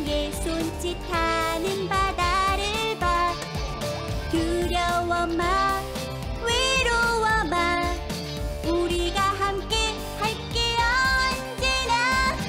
향해 손짓하는 바다를 봐. 두려워 마